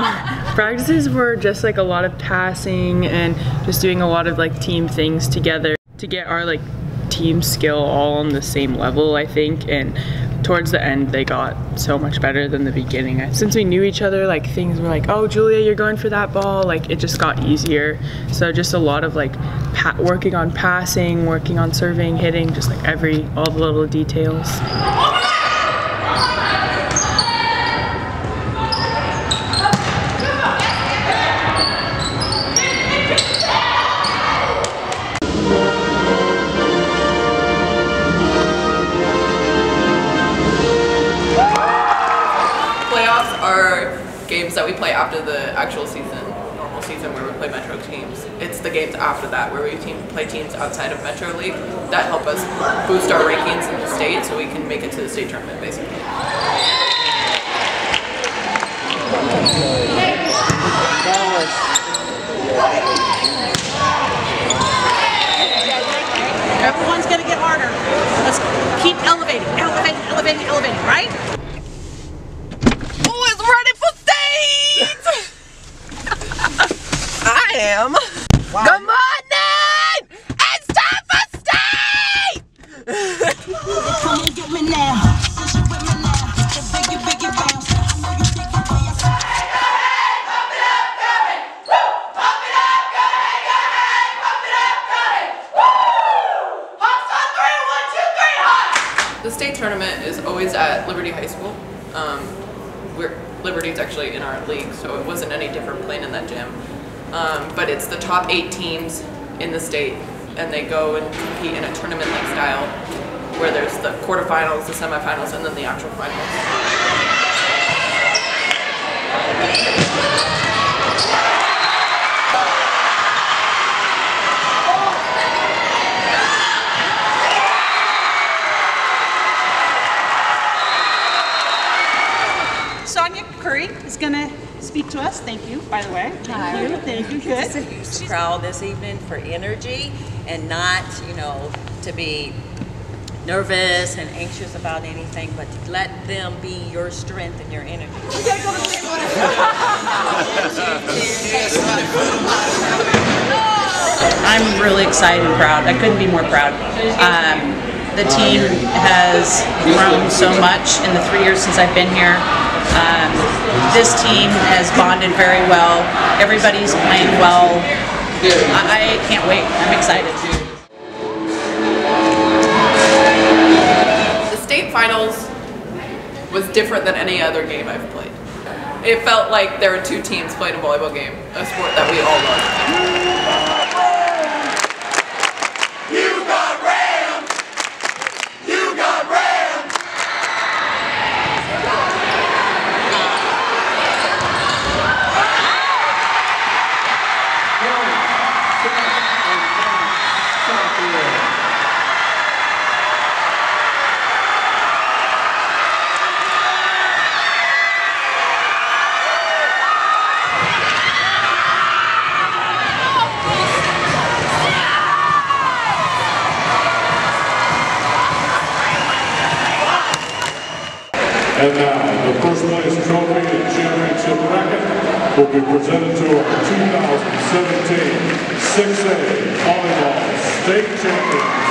practices were just like a lot of passing and just doing a lot of like team things together to get our like team skill all on the same level, I think. And towards the end, they got so much better than the beginning. Since we knew each other, like things were like, oh, Julia, you're going for that ball. Like it just got easier. So just a lot of like working on passing, working on serving, hitting, just like every, all the little details. Games that we play after the actual season, normal season where we play Metro teams. It's the games after that where we team, play teams outside of Metro League that help us boost our rankings in the state so we can make it to the state tournament basically. Everyone's gonna get harder. Am. Wow. Good morning! It's time for state! The state tournament is always at Liberty High School. Um, we're, Liberty's actually in our league, so it wasn't any different playing in that gym. Um, but it's the top eight teams in the state, and they go and compete in a tournament-like style, where there's the quarterfinals, the semifinals, and then the actual finals. Sonia Curry is going to speak to us. Thank you, by the way. Thank Hi. you. Thank you. Good. Just a crowd this evening for energy and not, you know, to be nervous and anxious about anything, but to let them be your strength and your energy. I'm really excited and proud. I couldn't be more proud. Um, the team has grown so much in the three years since I've been here. Um, this team has bonded very well. Everybody's playing well. I, I can't wait. I'm excited. The state finals was different than any other game I've played. It felt like there were two teams playing a volleyball game, a sport that we all love. And now, the first place trophy and championship bracket will be presented to our 2017 6A Volleyball State Champion.